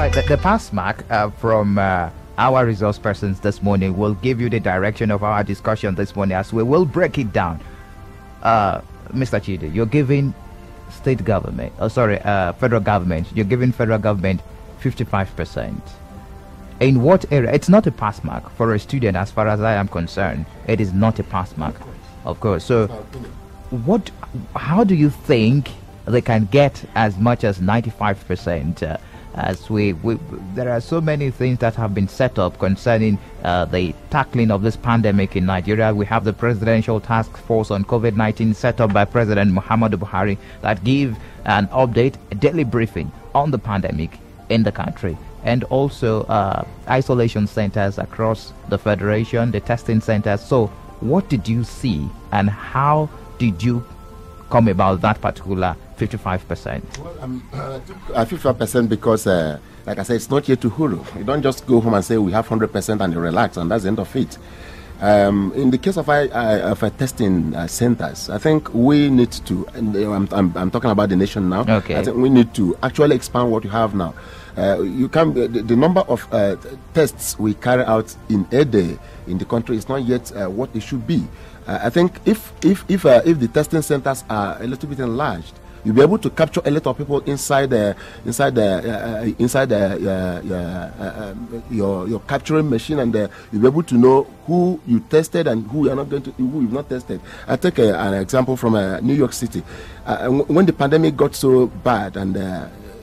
right, the, the pass mark uh, from uh, our resource persons this morning will give you the direction of our discussion this morning as we will break it down. Uh, Mr. Chidi, you're giving state government, oh sorry, uh, federal government, you're giving federal government 55%. In what area? It's not a pass mark for a student, as far as I am concerned. It is not a pass mark, of course. So, what? How do you think they can get as much as 95%? As we, we, there are so many things that have been set up concerning uh, the tackling of this pandemic in Nigeria. We have the Presidential Task Force on COVID-19 set up by President Muhammadu Buhari that give an update, a daily briefing on the pandemic in the country and also uh, isolation centers across the federation, the testing centers. So, what did you see, and how did you come about that particular 55%? Well, um, uh, 55% because, uh, like I said, it's not yet Uhuru. You don't just go home and say we have 100% and you relax, and that's the end of it. Um, in the case of, uh, of uh, testing uh, centers, I think we need to, I'm, I'm, I'm, talking about the nation now. Okay. I think we need to actually expand what you have now. Uh, you can the, the number of uh, tests we carry out in a day in the country is not yet uh, what it should be. I think if if if if the testing centers are a little bit enlarged, you'll be able to capture a lot of people inside the inside the uh, inside the uh, uh, your your capturing machine, and you'll be able to know who you tested and who you're not going to who you've not tested. I take an example from New York City. when the pandemic got so bad and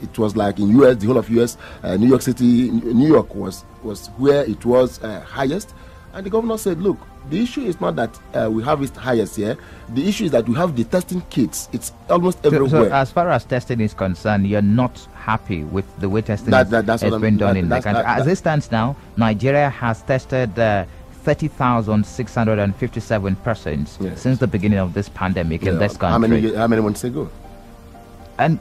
it was like in US, the whole of US, uh, New York City, New York was was where it was uh, highest, and the governor said, "Look, the issue is not that uh, we have it highest here. The issue is that we have the testing kits. It's almost everywhere." So, so as far as testing is concerned, you're not happy with the way testing that, that, has been done that, in the country. As it stands now, Nigeria has tested. Uh, 30,657 persons yes. since the beginning of this pandemic yeah. in this country. How many, how many months ago? And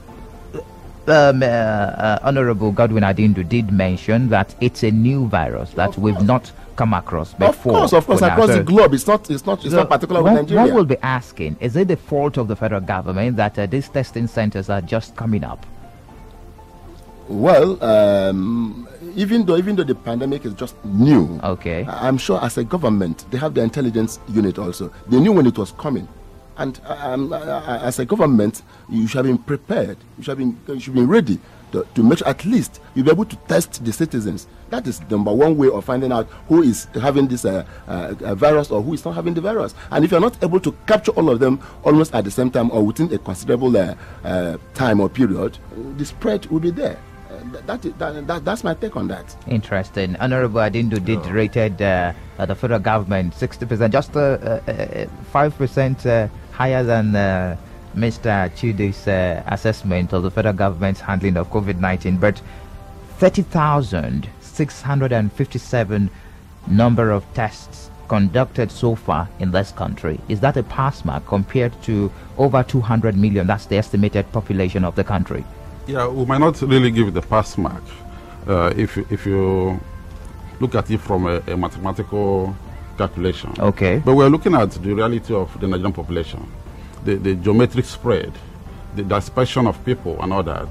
um, uh, uh, Honorable Godwin Adindu did mention that it's a new virus that we've not come across before. Of course, of course, across the globe. It's not, it's not, it's so not particular one, with Nigeria. One will be asking: Is it the fault of the federal government that uh, these testing centers are just coming up? Well, um, even though even though the pandemic is just new, okay, I'm sure as a government they have the intelligence unit also. They knew when it was coming. And um, as a government, you should have been prepared. You should have been, you should be ready to, to make sure at least you'll be able to test the citizens. That is number one way of finding out who is having this uh, uh, virus or who is not having the virus. And if you're not able to capture all of them almost at the same time or within a considerable uh, uh time or period, the spread will be there. Uh, that, that, that, that's my take on that. Interesting. Honorable Adindu did oh. rated uh, the federal government 60%, just 5% higher than uh, Mr. Chidi's uh, assessment of the federal government's handling of COVID 19, but 30,657 number of tests conducted so far in this country. Is that a pass mark compared to over 200 million? That's the estimated population of the country. Yeah, we might not really give it a pass mark uh, if, if you look at it from a, a mathematical calculation. Okay. But we're looking at the reality of the Nigerian population, the, the geometric spread, the dispersion of people and all that.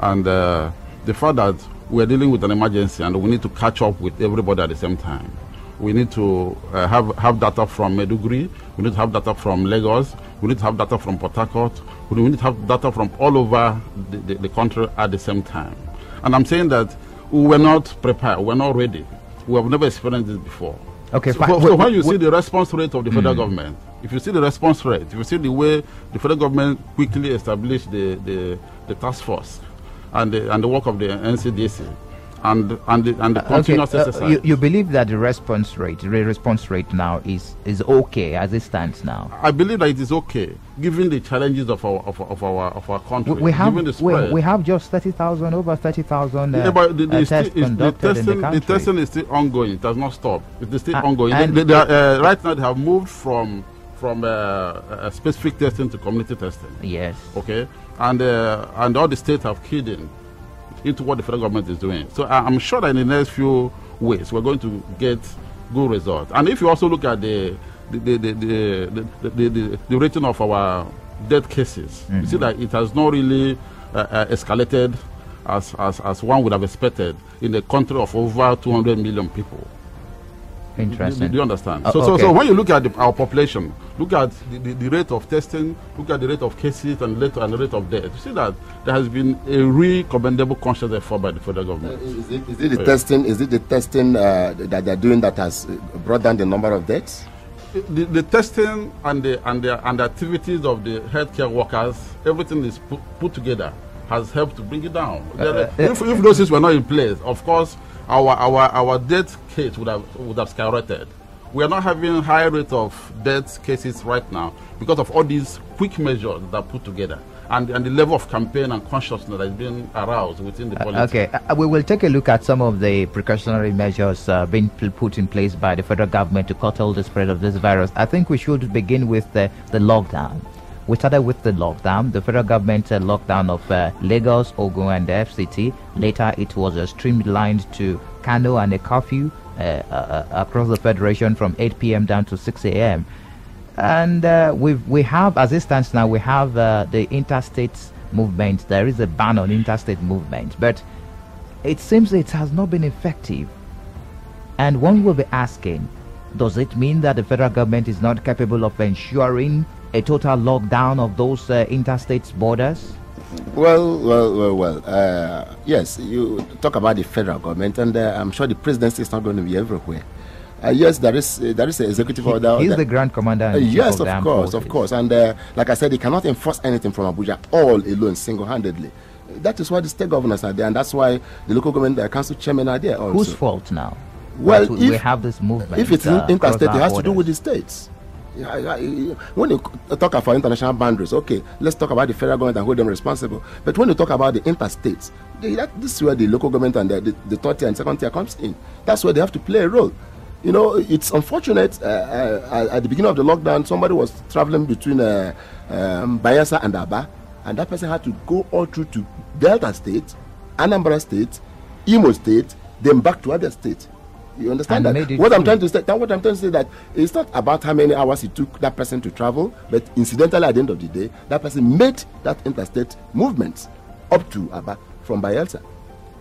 And uh, the fact that we're dealing with an emergency and we need to catch up with everybody at the same time. We need to uh, have, have data from Maiduguri, we need to have data from Lagos, we need to have data from Port Harcourt, we need to have data from all over the, the, the country at the same time. And I'm saying that we were not prepared, we're not ready. We have never experienced this before. Okay, so, so when you see the response rate of the federal mm. government, if you see the response rate, if you see the way the federal government quickly established the, the, the task force and the, and the work of the NCDC, and and the, and the uh, continuous okay. exercise. Uh, you, you believe that the response rate, the response rate now is is okay as it stands now? I believe that it is okay, given the challenges of our of, of our of our country. We, we have we, we, have just thirty thousand over thirty thousand. Uh, yeah, but the, the, uh, the testing the, the, testing is still ongoing. It does not stop. It is still uh, ongoing. They, they, are, uh, right now, they have moved from from specific testing to community testing. Yes. Okay, and and all the states have keyed in into what the federal government is doing. So I, am sure that in the next few weeks we're going to get good results. And if you also look at the the the the the, the, the, the rating of our death cases, mm-hmm. you see that it has not really uh, uh, escalated as, as, as one would have expected in a country of over 200 million people. Interesting. Do, do you understand? Uh, so, so, okay. so when you look at the, our population, look at the, the, the rate of testing, look at the rate of cases and, rate, and the rate of death. You see that there has been a recommendable conscious effort by the federal government. Is it, is it the testing? Is it the testing uh, that they're doing that has uh, brought down the number of deaths? the, the testing and the and the and the activities of the healthcare workers, everything is put, put together has helped to bring it down. There- if, if those things were not in place, of course, our our our death case would have would have skyrocketed. We are not having high rate of death cases right now because of all these quick measures that are put together and, and the level of campaign and consciousness that is being aroused within the politics. Okay, uh, we will take a look at some of the precautionary measures uh, being put in place by the federal government to curtail the spread of this virus. I think we should begin with the, the lockdown. We started with the lockdown, the federal government uh, lockdown of uh, Lagos, Ogun, and the FCT. Later, it was uh, streamlined to Kano and a curfew uh, uh, across the federation from 8 p.m. down to 6 a.m. And uh, we we have, as it stands now, we have uh, the interstate movement. There is a ban on interstate movement, but it seems it has not been effective. And one will be asking, does it mean that the federal government is not capable of ensuring a total lockdown of those uh, interstate borders? Well, well, well, well. Uh, yes, you talk about the federal government, and uh, I'm sure the presidency is not going to be everywhere. Uh, yes, there is uh, there is an executive He- order. he's the grand commander. Uh, yes, of, of course, of course. And uh, like I said, he cannot enforce anything from Abuja all alone, single-handedly. That is why the state governors are there, and that's why the local government uh, council chairman are there. Also. Whose fault now? Well, if, we have this movement. If it's uh, interstate, it has to do with the states. When you talk about international boundaries, okay, let's talk about the federal government and hold them responsible. But when you talk about the interstates, that, this is where the local government and the, the, the third tier and second tier comes in. That's where they have to play a role. You know, it's unfortunate. Uh, uh, at the beginning of the lockdown, somebody was traveling between uh, um, Bayelsa and Aba, and that person had to go all through to Delta State, Anambra State, Imo State, then back to other State. You understand And that? What I'm trying to say, that what I'm trying to say that it's not about how many hours it took that person to travel, but incidentally at the end of the day, that person made that interstate movement up to Aba from Bayelsa.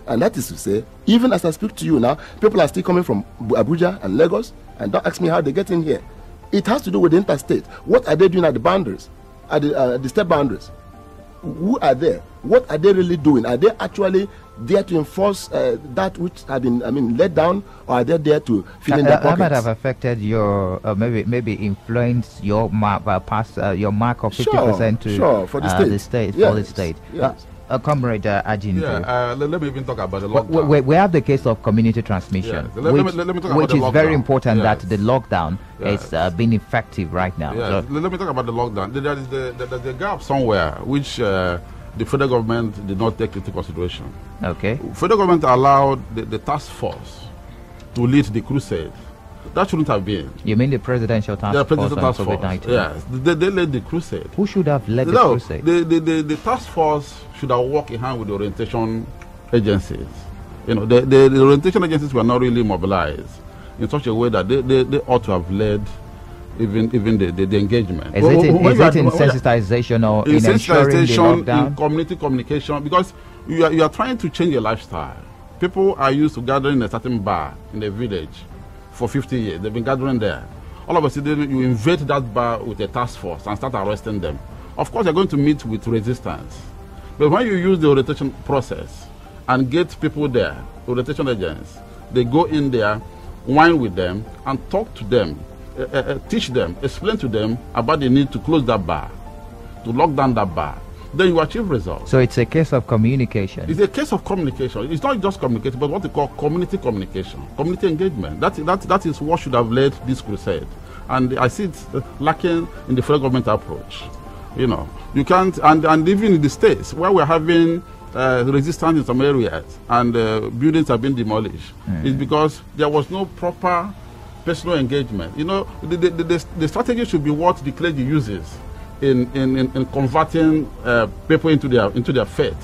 And that is to say, even as I speak to you now, people are still coming from Abuja and Lagos, and don't ask me how they get in here. It has to do with the interstate. What are they doing at the boundaries, at the, uh, the state boundaries? Who are there? What are they really doing? Are they actually there to enforce uh, that which have been, I mean, let down, or are they there to fill in Uh, their uh, that might have affected your, uh, maybe maybe influenced your mark, uh, past uh, your mark of fifty Sure, percent to sure, for the uh, state. the state for the state. yes. Uh, uh, comrade uh, Ajin, Yeah, uh, let, let me even talk about the we, lockdown. we, we have the case of community transmission, Yes, let- let which, me- let me talk which about the is very important Yes. that the lockdown Yes. is uh, being effective right now. Yeah, So- let let me talk about the lockdown. There is the, there- there's a gap somewhere which uh, the federal government did not take into consideration. okay. Federal government allowed the, the task force to lead the crusade. That shouldn't have been. You mean the presidential task the presidential on task force. Yes, they, they led the crusade. Who should have led the crusade? the, the, the, the task force should have worked in hand with the orientation agencies. You know, the, the, the orientation agencies were not really mobilized in such a way that they, they, they ought to have led even even the, the, the engagement. Is it in, is it in when you are- sensitization or in in sensitization, in community communication, because you are, you are trying to change your lifestyle. People are used to gathering in a certain bar in a village for 50 years. They've been gathering there. All of a sudden, you invade that bar with a task force and start arresting them. Of course, you're going to meet with resistance. But when you use the orientation process and get people there, orientation agents, they go in there, wine with them, and talk to them, uh, uh, teach them, explain to them about the need to close that bar, to lock down that bar. Then you achieve results. So it's a case of communication. It's a case of communication. It's not just communication, but what we call community communication, community engagement. That, that, that is what should have led this crusade. And I see it uh, lacking in the federal government approach. You know, you can't, and, and even in the states where we're having uh, resistance in some areas and uh, buildings have been demolished, it's because there was no proper personal engagement. You know, the, the, the, the, strategy should be what the clergy uses in, in, in, in converting uh, people into their, into their faith.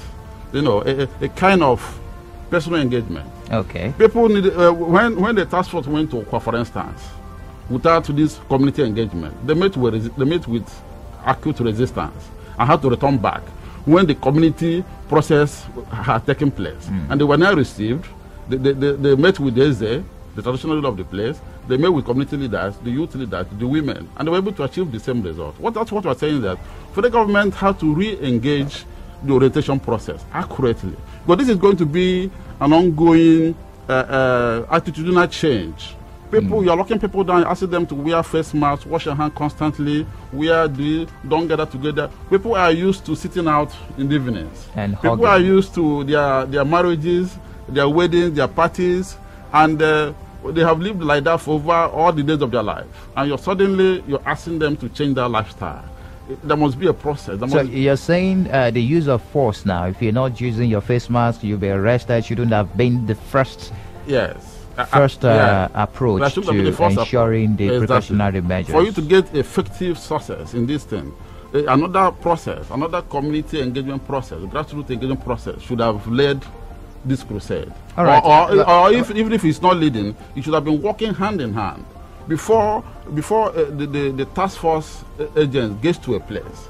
You know, a, a- kind of personal engagement. Okay. People need, uh, when, when the task force went to Okwa, for instance, without this community engagement, they met with, they met with acute resistance and had to return back. when the community process had taken place. Mm. And they were now received. They, they, they, they met with the Eze, the traditional leader of the place. They met with community leaders, the youth leaders, the women, and they were able to achieve the same result. What, that's what we're saying that federal government had to re-engage the orientation process accurately. But this is going to be an ongoing uh, uh, attitudinal change. People, mm. you're locking people down, asking them to wear face masks, wash your hands constantly, wear the, don't gather together. People are used to sitting out in the evenings. And people hugging. are used to their, their marriages, their weddings, their parties, and uh, they have lived like that for over all the days of their life. And you're suddenly you're asking them to change their lifestyle. There must be a process. There so you're saying uh, the use of force now. If you're not using your face mask, you'll be arrested. Shouldn't have been the first. Yes. First uh, uh, yeah. approach to ensuring the exactly. precautionary measures. For you to get effective success in this thing, another process, another community engagement process, grassroots engagement process should have led this crusade. All right. Or, or, or if, even if he's not leading, he should have been working hand in hand before before uh, the, the, the, task force uh, agent gets to a place.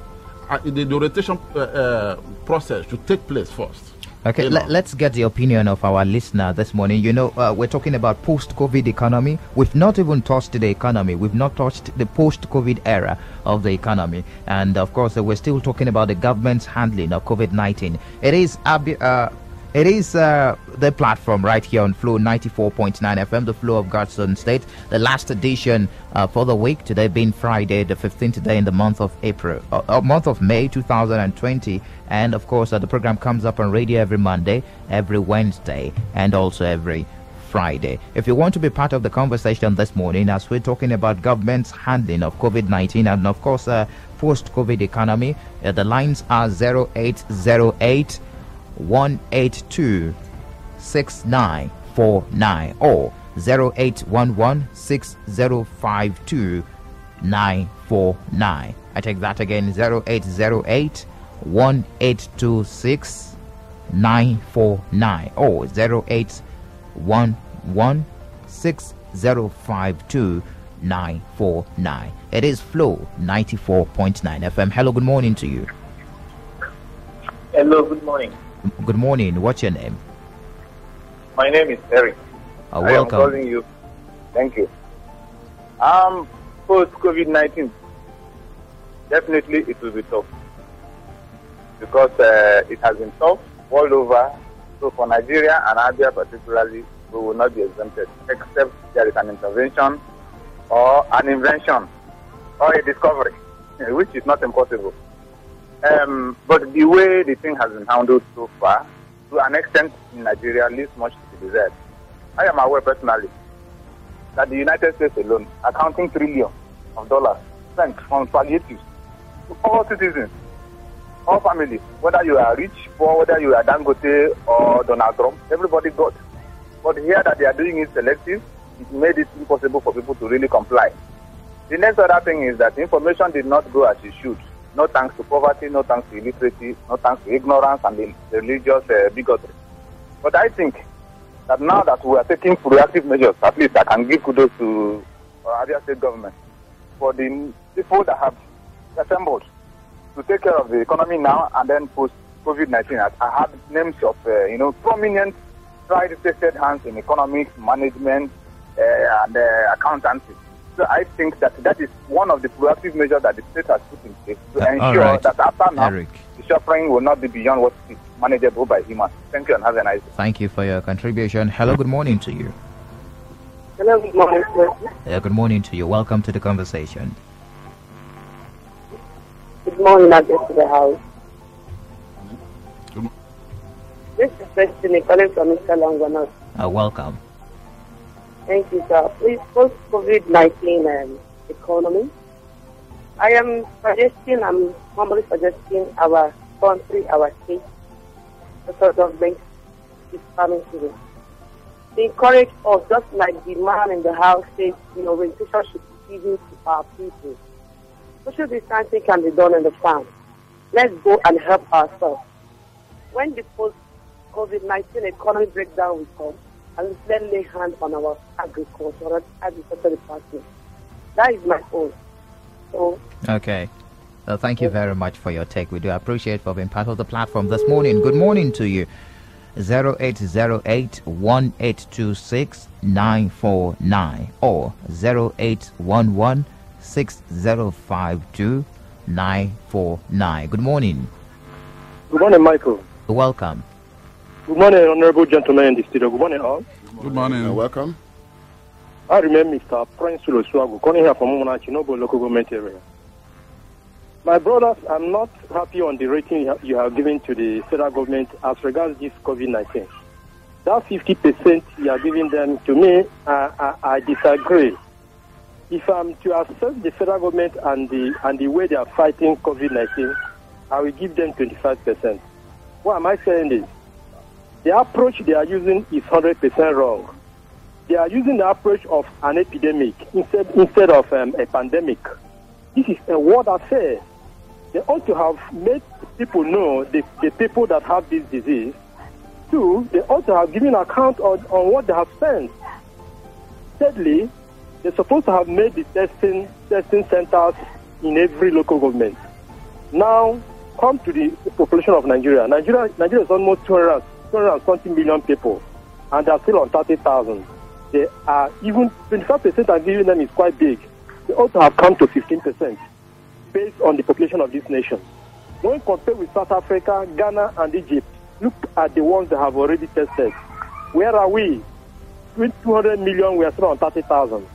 Uh, the, the rotation uh, uh, process should take place first. Okay, let, us get the opinion of our listener this morning. You know, uh, we're talking about post-COVID economy. We've not even touched the economy. We've not touched the post-COVID era of the economy. And of course, uh, we're still talking about the government's handling of COVID-19. It is uh, it is uh, the platform right here on Flo 94.9 FM, the Flo of God's Own State. The last edition uh, for the week today being Friday, the 15th day in the month of April, uh, uh month of May 2020. And of course, uh, the program comes up on radio every Monday, every Wednesday, and also every Friday. If you want to be part of the conversation this morning, as we're talking about government's handling of COVID 19 and, of course, uh, post COVID economy, uh, the lines are 0808 182 6949 or 0811 6052 949. I take that again 0808 1826 949 or 0811 6052 949. It is Flo 94.9 FM. Hello, good morning to you. Hello, good morning. Good morning. What's your name? My name is Eric. Uh, welcome. I am calling you. Thank you. Um, post COVID 19, definitely it will be tough because uh, it has been tough all over. So for Nigeria and Abia particularly, we will not be exempted except there is an intervention or an invention or a discovery, which is not impossible. Um, but the way the thing has been handled so far, to an extent in Nigeria, leaves much to be desired. I am aware personally that the United States alone, accounting trillion of dollars spent on palliatives to all citizens, all families, whether you are rich, poor, whether you are Dangote or Donald Trump, everybody got. But here that they are doing it selective, it made it impossible for people to really comply. The next other thing is that information did not go as it should no thanks to poverty, no thanks to illiteracy, no thanks to ignorance and the religious uh, bigotry. But I think that now that we are taking proactive measures, at least I can give kudos to uh, Abia State government for the people that have assembled to take care of the economy now and then post COVID-19. I, I have names of, uh, you know, prominent tried tested hands in economics, management, uh, and uh, accountancy. So I think that that is one of the proactive measures that the state has put in place to uh, ensure right. that after now, Eric. the suffering will not be beyond what is manageable by humans. Thank you and have a nice day. Thank you for your contribution. Hello, good morning to you. Hello, good morning, sir. Yeah, good morning to you. Welcome to the conversation. Good morning, I get to the house. This is Destiny calling from Mr. Longonos. Uh, welcome. Thank you, sir. Please, post COVID 19 um, economy. I am suggesting, I'm humbly suggesting our country, our state, the of bank is coming to. They encourage us, just like the man in the house says, you know, orientation should be given to our people. Social distancing can be done in the farm. Let's go and help ourselves. When the post COVID 19 economy breakdown will come, and then lay hand on our agriculture, agriculture department. That is my own. So okay. Uh, thank you very much for your take. We do appreciate for being part of the platform this morning. Good morning to you. 0808 1826 949 or 0811 6052 949. Good morning. Good morning, Michael. Welcome. Good morning, honorable gentlemen in the studio. Good morning, all. Good morning. You're welcome. I remember Mr. Prince Sulosuago calling here from Monachi, Noble local government area. My brothers, I'm not happy on the rating you have given to the federal government as regards this COVID-19. That 50% you are giving them, to me, I, I, I disagree. If I'm to assess the federal government and the, and the way they are fighting COVID-19, I will give them 25%. What am I saying is, the approach they are using is 100% wrong. They are using the approach of an epidemic instead, instead of um, a pandemic. This is a world affair. They ought to have made people know the, the people that have this disease. Two, they ought to have given account on, on what they have spent. Thirdly, they're supposed to have made the testing testing centers in every local government. Now, come to the population of Nigeria. Nigeria, Nigeria is almost 200, 220 million people, and they're still on 30,000. They are even 25% are giving them is quite big. They ought to have come to 15% based on the population of this nation. When compared with South Africa, Ghana, and Egypt, look at the ones that have already tested. Where are we? With 200 million, we are still on 30,000.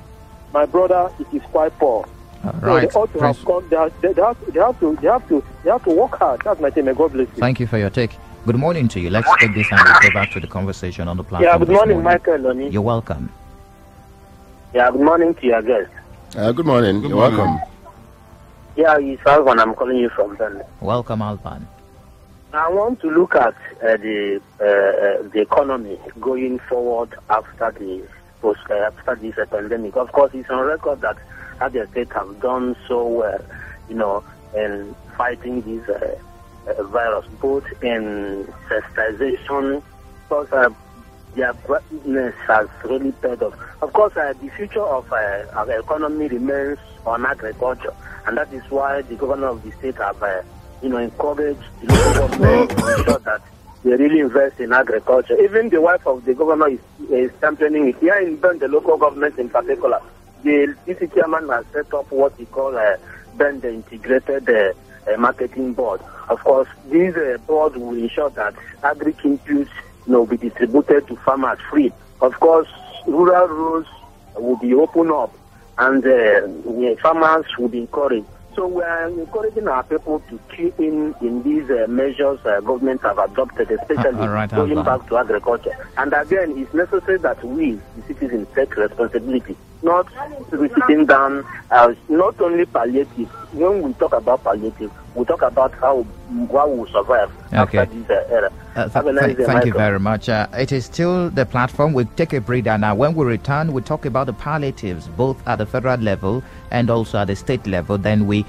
My brother, it is quite poor. So right. they ought to Prince- have come, they, have, they, they have, they have to they have to they have to work hard. That's my thing. May God bless you. Thank you for your take. Good morning to you. Let's take this and we'll go back to the conversation on the platform. Yeah, good this morning, Michael Loni. You're welcome. Yeah, good morning to your guest. Uh, good morning. Good You're morning. welcome. Yeah, it's Alvan. I'm calling you from Burnley. Welcome, Alban. I want to look at uh, the uh, uh, the economy going forward after the post uh, after this uh, pandemic. Of course, it's on record that other states have done so well, you know, in fighting this uh, virus, both in sensitization, because uh, their greatness has really paid off. Of course, uh, the future of uh, our economy remains on agriculture, and that is why the governor of the state have, uh, you know, encouraged the local government to ensure that they really invest in agriculture. Even the wife of the governor is, is championing it. Here in Bende, the local government in particular, the DC chairman has set up what he call uh, Bende the Integrated uh, Marketing Board. Of course, this uh, board will ensure that agri inputs you know, be distributed to farmers free. Of course, rural roads will be opened up and uh, farmers will be encouraged. So we are encouraging our people to keep in in these uh, measures uh, governments have adopted, especially Uh, right, going back to agriculture. And again, it's necessary that we, the citizens, take responsibility, not to be sitting down as not only palliative. When we talk about palliative, we talk about how how we will survive Okay. after this uh, era. Uh, th- Have a nice th- thank you very much. Uh, it is still the platform. We'll take a breather now. When we return, we talk about the palliatives, both at the federal level and also at the state level. Then we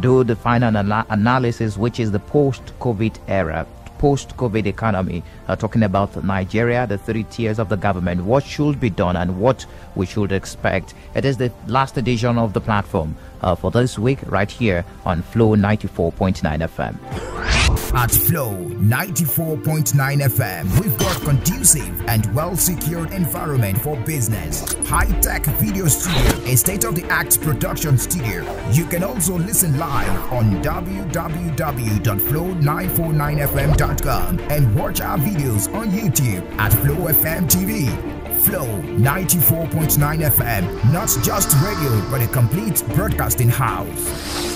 do the final ana- analysis, which is the post-COVID era, post-COVID economy. Uh, talking about Nigeria, the three tiers of the government, what should be done and what we should expect. It is the last edition of the platform uh, for this week, right here on Flo 94.9 FM. At Flo 94.9 FM, we've got conducive and well secured environment for business. High tech video studio, a state of the art production studio. You can also listen live on www.flow949fm.com and watch our videos on YouTube at Flo FM TV. Flo 94.9 FM, not just radio, but a complete broadcasting house.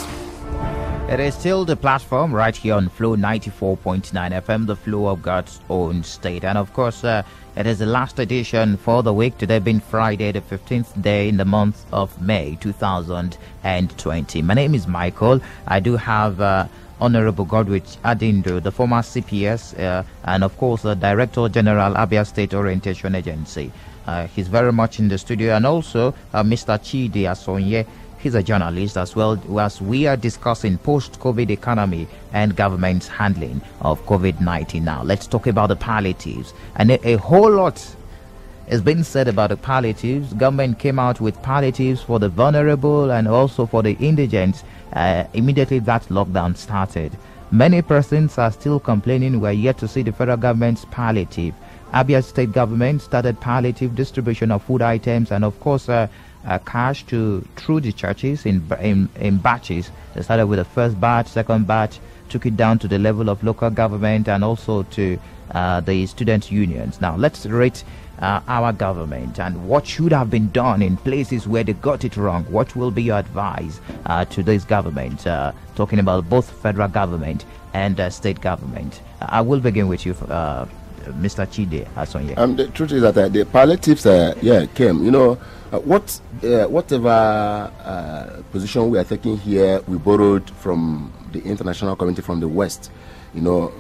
It is still the platform right here on Flo 94.9 FM, the flow of God's own state. And of course, uh, it is the last edition for the week, today being Friday, the 15th day in the month of May 2020. My name is Michael. I do have uh, Honorable Godwin Adindu, the former CPS, uh, and of course, the Director General, Abia State Orientation Agency. Uh, he's very much in the studio, and also uh, Mr. Chidi Asonye. He's a journalist as well as we are discussing post-COVID economy and government's handling of COVID-19 now. Let's talk about the palliatives and a, a whole lot has been said about the palliatives. Government came out with palliatives for the vulnerable and also for the indigent uh, immediately that lockdown started. Many persons are still complaining we are yet to see the federal government's palliative. Abia state government started palliative distribution of food items and of course uh, uh, cash to through the churches in, in in batches. They started with the first batch, second batch, took it down to the level of local government and also to uh, the student unions. Now let's rate uh, our government and what should have been done in places where they got it wrong. What will be your advice uh, to this government? Uh, talking about both federal government and uh, state government. I will begin with you, uh, Mr. Chidi Asonye. Um, the truth is that uh, the palliatives, yeah, came. You know, what whatever position we are taking here, we borrowed from the international community from the West. You know,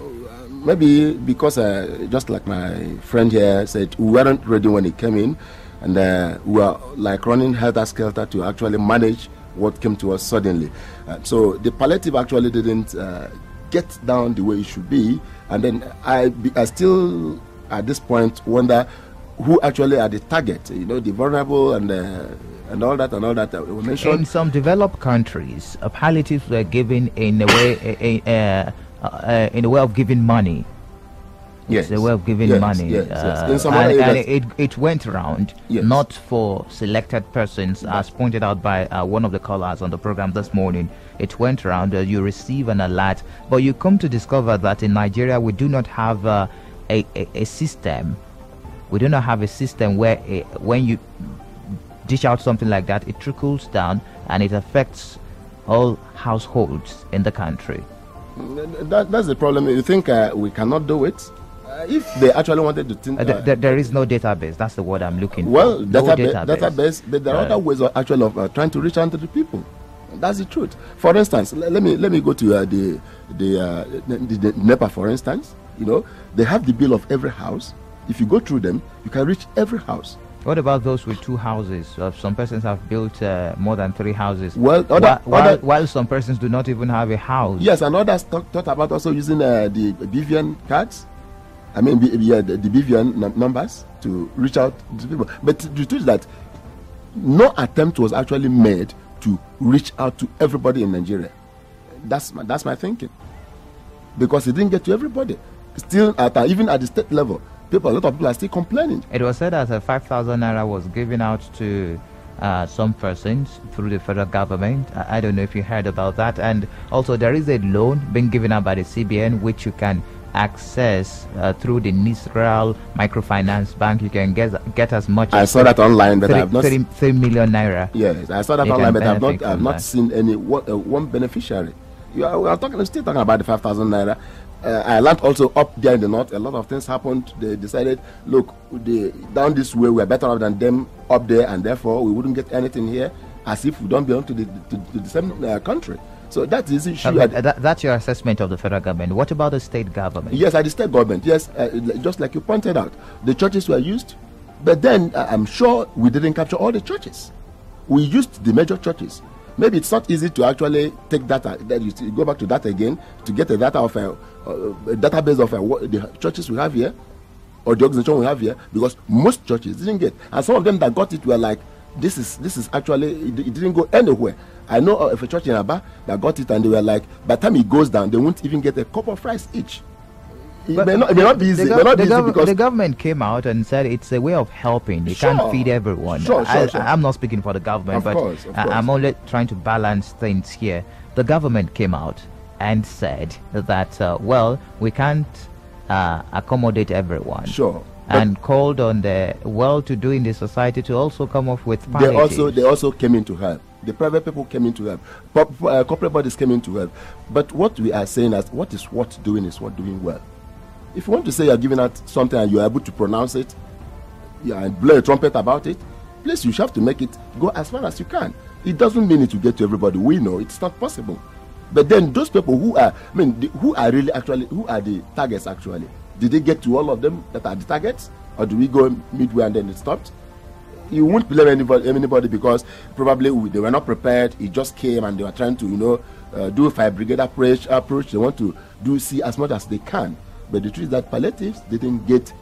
maybe because uh, just like my friend here said, we weren't ready when it came in, and uh, we were like running helter skelter to actually manage what came to us suddenly. Uh, so the palliative actually didn't uh, get down the way it should be, and then I, I still at this point wonder who actually are the target. You know, the vulnerable and. Uh, and all that and all that we mentioned. In some developed countries, palliatives were given in a way, a, a, uh, in a way of giving money. Yes. It's a way of giving yes, money. Yes, yes. Uh, and, and it, it went around, yes. not for selected persons, as pointed out by uh, one of the callers on the program this morning. It went around, uh, you receive an alert, but you come to discover that in Nigeria we do not have uh, a, a, a, system. We do not have a system where a, when you dish out something like that, it trickles down and it affects all households in the country. That, that's the problem. You think uh, we cannot do it? Uh, if they actually wanted to think, uh, th- th- there is no database. That's the word I'm looking well, for. Well, no database, database, but there are other ways of actually of uh, trying to reach out to the people. That's the truth. For instance, l- let me let me go to uh, the the, uh, the, the NEPA. For instance, you know they have the bill of every house. If you go through them, you can reach every house. What about those with two houses? Uh, some persons have built uh, more than three houses. Well, other, while, other, while, some persons do not even have a house. Yes, and others talk, thought about also using uh, the BVN cards. I mean, yeah, the, the BVN numbers to reach out to people. But the truth is that no attempt was actually made to reach out to everybody in Nigeria. That's my, that's my thinking. Because it didn't get to everybody. Still, at, even at the state level, people, a lot of people are still complaining. It was said that a 5,000 naira was given out to uh, some persons through the federal government. I, I, don't know if you heard about that. And also, there is a loan being given out by the CBN, which you can access uh, through the NIRSAL Microfinance Bank. You can get get as much. I saw that online, but I have not 30, 30 million naira. Yes, I saw that online, but I've not I've not seen any one, uh, one beneficiary. You are, we are talking still talking about the five thousand naira uh, I learned also up there in the north, a lot of things happened. They decided, look, they, down this way, we're better off than them up there, and therefore we wouldn't get anything here as if we don't belong to the, to, to the same uh, country. So that is issue. Okay, that, that's your assessment of the federal government. What about the state government? Yes, at the state government, yes, uh, just like you pointed out, the churches were used, but then uh, I'm sure we didn't capture all the churches. We used the major churches maybe it's not easy to actually take data. Then you go back to that again to get a data of a, a database of a, the churches we have here or the organization we have here because most churches didn't get, and some of them that got it were like, this is this is actually it, it didn't go anywhere. I know of a church in Aba that got it and they were like, by the time it goes down, they won't even get a cup of rice each it may not, it may not be easy. The, gov- the, gov- because the government came out and said it's a way of helping. They sure. can't feed everyone. Sure, sure, I, sure. I'm not speaking for the government, of but course, course. I'm only trying to balance things here. The government came out and said that, uh, well, we can't uh, accommodate everyone. Sure. And called on the well-to-do in the society to also come up with. They also they also came in to help. The private people came in to help. Pop, uh, corporate bodies came in to help. But what we are saying is, what is what doing is what doing well. If you want to say you're giving out something and you're able to pronounce it yeah, and blow a trumpet about it, please, you have to make it go as far as you can. It doesn't mean it will get to everybody. We know it's not possible. But then those people who are, I mean, the, who are really actually, who are the targets actually? Did they get to all of them that are the targets? Or do we go midway and then it stopped? You won't blame anybody, anybody because probably they were not prepared. It just came and they were trying to, you know, uh, do a fire brigade approach, approach. They want to do see as much as they can. But the truth is that palliatives didn't get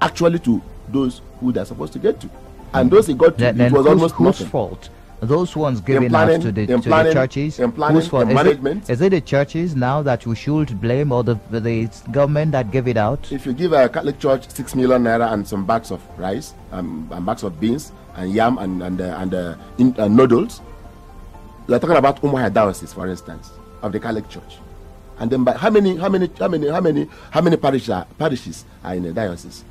actually to those who they're supposed to get to. And those he got to, Then, it was almost whose nothing. fault? Those ones giving planning- out to the, to the churches. whose fault? Is it-. Is it the churches now that we should blame, or the the government that gave it out? If you give a Catholic church six million naira and some bags of rice, um, and bags of beans, and yam and and uh, and uh, in, uh, noodles, you're talking about Umuahia diocese, for instance, of the Catholic Church. And then, by how many, how many, how many, how many, how many parishes are, parishes are in a diocese?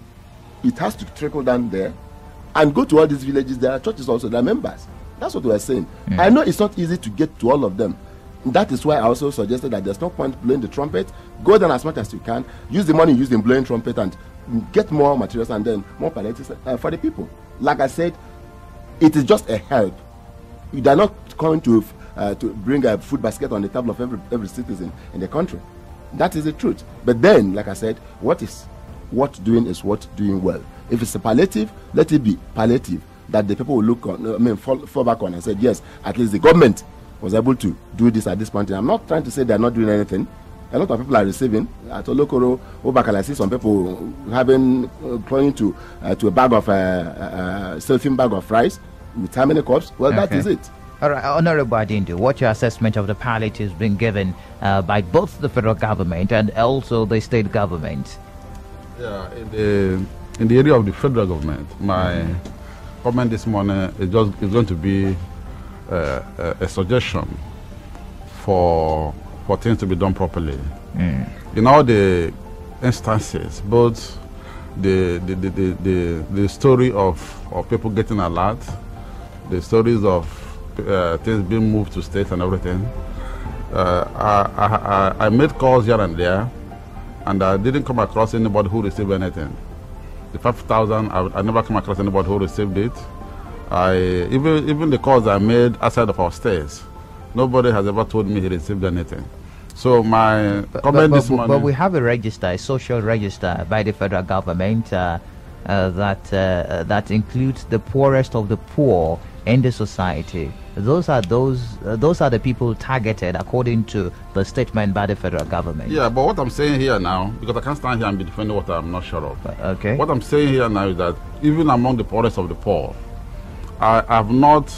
It has to trickle down there, and go to all these villages. There are churches also. There are members. That's what we are saying. I know it's not easy to get to all of them. That is why I also suggested that there's no point blowing the trumpet. Go down as much as you can. Use the money used in blowing trumpet and get more materials and then more palliatives uh, for the people. Like I said, it is just a help. You are not coming to uh, to bring a food basket on the table of every every citizen in the country. That is the truth. But then, like I said, what is what doing is what doing well. If it's a palliative, let it be palliative that the people will look on. I mean, fall, fall back on and say, yes, at least the government was able to do this at this point. I'm not trying to say they're not doing anything. A lot of people are receiving. At Olokoro, Ubakala, I see some people having uh, going to uh, to a bag of uh, uh, selfing bag of rice with how many cups? Well, that Okay. is it. All right, Honorable Adindu, what's your assessment of the palliatives being given uh, by both the federal government and also the state government? Yeah, in the in the area of the federal government, my comment this morning is just is going to be uh, a, a suggestion for for things to be done properly. In all the instances, both the the, the, the, the, the story of, of people getting alert, the stories of uh, things being moved to state and everything. Uh, I, I, I, I made calls here and there, and I didn't come across anybody who received anything. The 5,000, I, I never come across anybody who received it. I even even the calls I made outside of our states, nobody has ever told me he received anything. So my But, comment but, this but, morning. but we have a register, a social register by the federal government uh, uh, that uh, that includes the poorest of the poor in the society. Those are those uh, those are the people targeted according to the statement by the federal government. Yeah, but what I'm saying here now, because I can't stand here and be defending what I'm not sure of. Okay. What I'm saying here now is that even among the poorest of the poor, I have not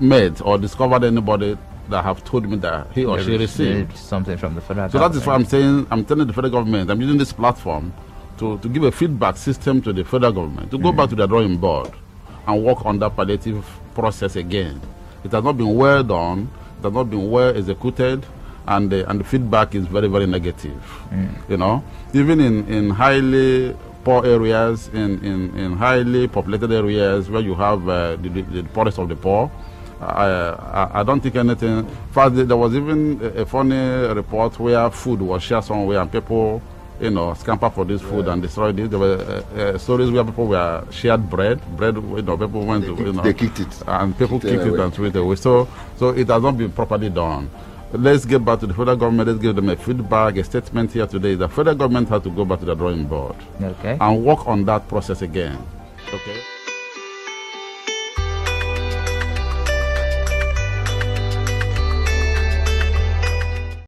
met or discovered anybody that have told me that he or They she received. something from the federal So that government. is why I'm saying I'm telling the federal government I'm using this platform to, to give a feedback system to the federal government to go back to the drawing board and work on that palliative process again. It has not been well done. It has not been well executed, and the, and the feedback is very very negative. You know, even in, in highly poor areas, in, in, in highly populated areas where you have uh, the, the, the poorest of the poor, I, I, I don't think anything. In fact, there was even a, a funny report where food was shared somewhere and people, you know, scamper for this food and destroy it. There were uh, uh, stories where people were shared bread. Bread, you know, people went to, you know, they kicked it. and people Kicked it kicked it away. and threw it away. So, so it has not been properly done. Let's get back to the federal government. Let's give them a feedback, a statement here today. The federal government has to go back to the drawing board Okay. and work on that process again. Okay.